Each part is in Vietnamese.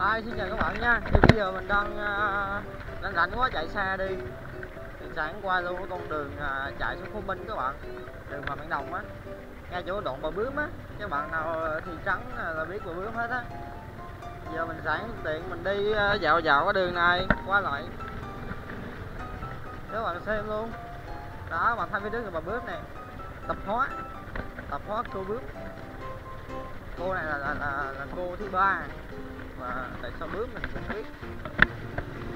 Hi, xin chào các bạn nha. Thì bây giờ mình đang uh, đang rảnh quá chạy xe đi. Thì sáng qua luôn cái con đường uh, chạy xuống Phú Minh các bạn. Đường Phạm Văn Đồng á. Ngay chỗ đoạn bờ bướm á. Các bạn nào thì trắng là biết bờ bướm hết á. Giờ mình sẵn tiện mình đi uh, dạo dạo cái đường này qua lại. Các bạn xem luôn. Đó bạn thấy phía trước là bờ bướm này tập hóa. Tập hóa cô bướm. Cô này là là, là, là cô thứ ba mà tại sao bướm mình không biết?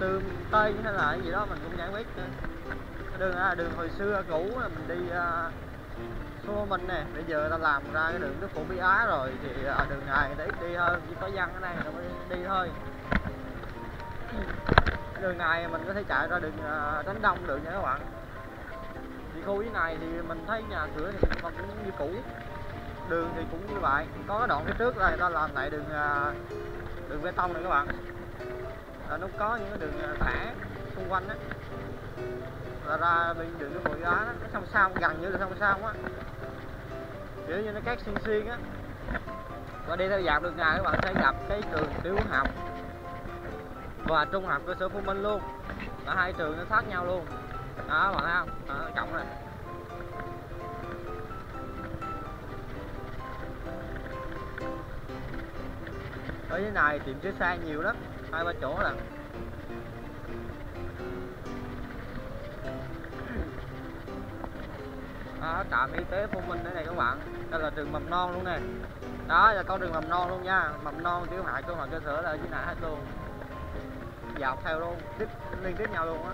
Từ tây hay là gì đó mình cũng chẳng biết nữa đường à, đường hồi xưa cũ là mình đi uh, xô mình nè bây giờ ta làm ra cái đường nước phủ bí á rồi thì ở đường này để ít đi hơn chỉ có dân ở đây rồi mới đi thôi. Đường này mình có thể chạy ra đường à, uh, đánh đông được nha các bạn. Thì khu dưới này thì mình thấy nhà cửa thì còn cũng như cũ. Đường thì cũng như vậy có cái đoạn phía trước là người ta làm lại đường đường bê tông này các bạn. Là nó có những cái đường à, thẻ xung quanh á. Là ra bên đường cái hội đó, nó song song gần như là song song á. Kiểu như nó cát xuyên xuyên á. Và đi theo dọc đường này các bạn sẽ gặp cái trường tiểu học và trung học cơ sở phú minh luôn. Là hai trường nó sát nhau luôn. Đó bạn thấy không? Đó, cộng này. Ở dưới này tiệm sửa xe nhiều lắm hai ba chỗ là. Đó, trạm y tế Phú Minh đây này các bạn đây là trường mầm non luôn nè. Đó là con đường mầm non luôn nha mầm non tiểu hại trung học cơ sở là ở dưới này hết luôn. Dọc theo luôn tiếp liên tiếp nhau luôn á.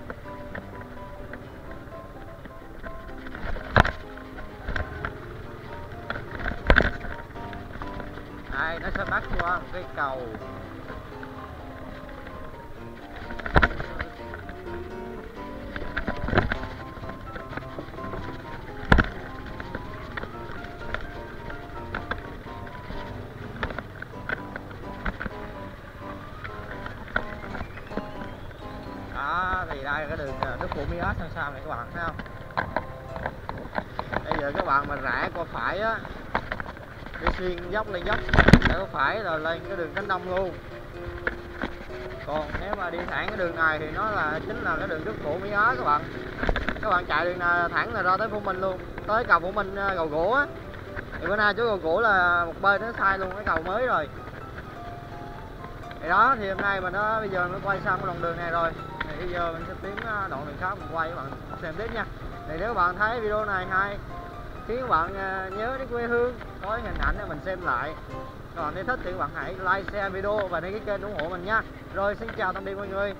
Đây nó bắt qua một cái cầu. Đó, thì đây cái đường ờ, nước phụ mi ớt sao sao này các bạn, thấy không? Bây giờ các bạn mà rẽ qua phải á, đi xuyên dốc lên dốc rẽ phải rồi lên cái đường cánh đông luôn. Còn nếu mà đi thẳng cái đường này thì nó là, chính là cái đường nước phụ mỹ á các bạn. Các bạn chạy đường này thẳng là ra tới Phú Minh luôn, tới cầu Phú Minh à, cầu gỗ á. Thì bữa nay chỗ cầu gỗ là một bên nó sai luôn cái cầu mới rồi. Thì đó, thì hôm nay mình nó, bây giờ nó quay xong cái đoạn đường này rồi, thì bây giờ mình sẽ tiến à, đoạn đường khác mình quay các bạn xem tiếp nha. Thì nếu bạn thấy video này hay khiến các bạn à, nhớ đến quê hương, có hình ảnh để mình xem lại. Còn nếu thích thì các bạn hãy like, share video và đăng ký kênh ủng hộ mình nha. Rồi, xin chào tạm biệt mọi người.